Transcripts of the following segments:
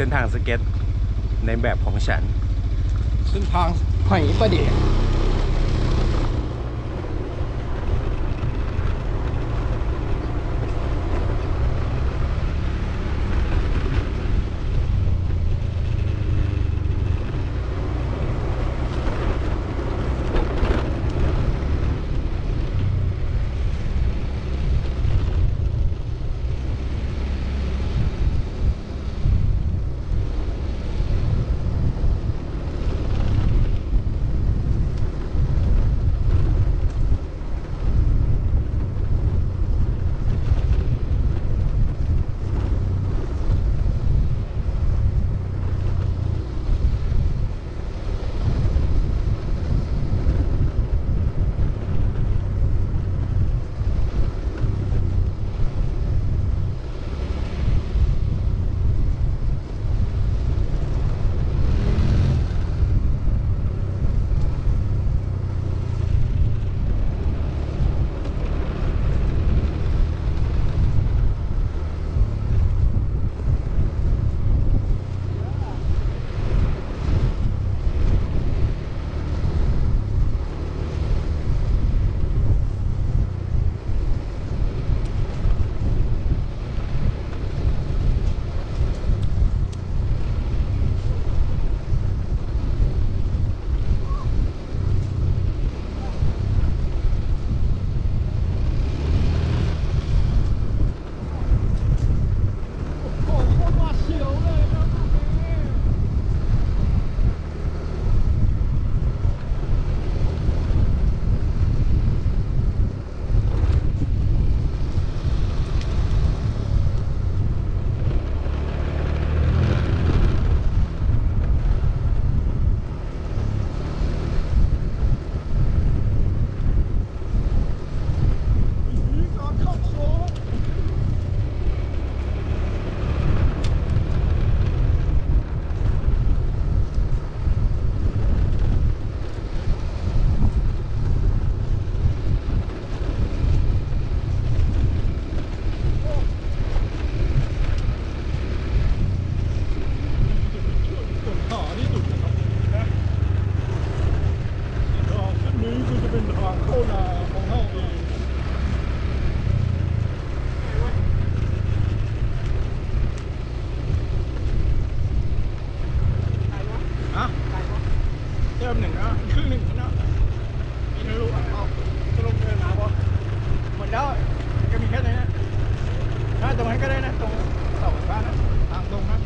ส้นทางสเก็ตในแบบของฉันเส้นทางหอยประเดี๋ยว มดแล้วก็มีแค่นี้นะถ้าตรงนั้นก็ได้นะตรงเสาไฟฟ้านะทางตรงนะ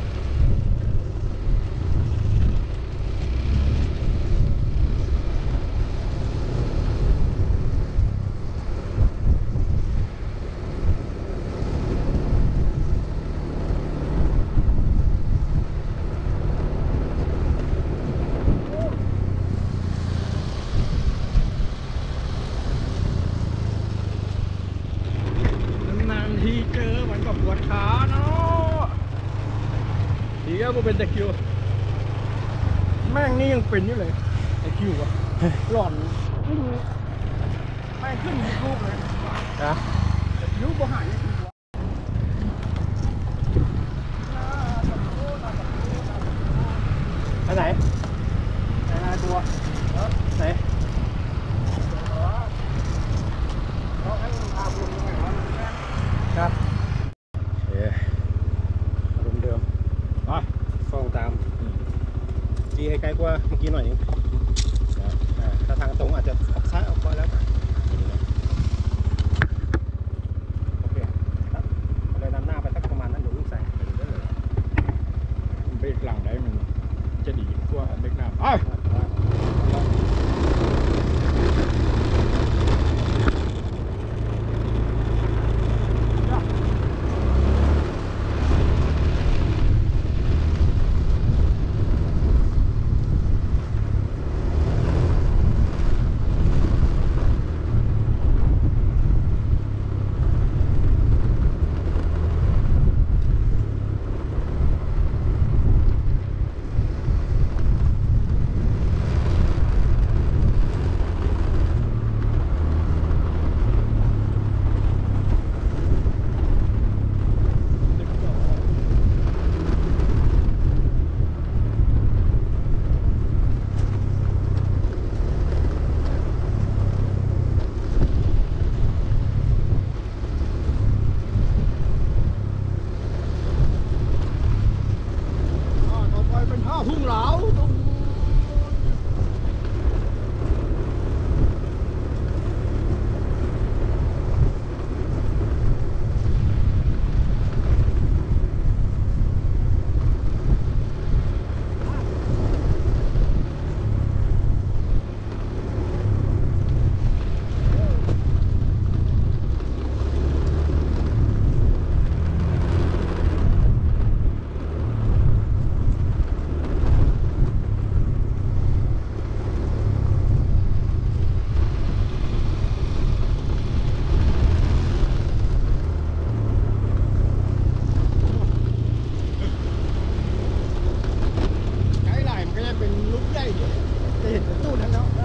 นานๆทีเจอมันก็ปวดขาเนาะดี ก็กูเป็นตะคิว แม่งนี่ยังเป็นอยู่เลยตะคิวอะหล่อนวิ่งแม่งขึ้นรูปเลยนะตะคริวก็หายตะคริวอะอันไหนตัวไหนเขาให้มันพาบุญยังไงวะครับ ตีให้ใกล้กว่าเมื่อกี้หน่อยนึงถ้าทางตรงอาจจะออกซ้าออกขวาแล้วโอเคครับเลยนำหน้าไปสักประมาณนั้นเดี๋ยววิ่งใส่เบรกหลังได้มันจะดีกว่าเบรกหน้าไป cái hình tượng ตู้นั้น đó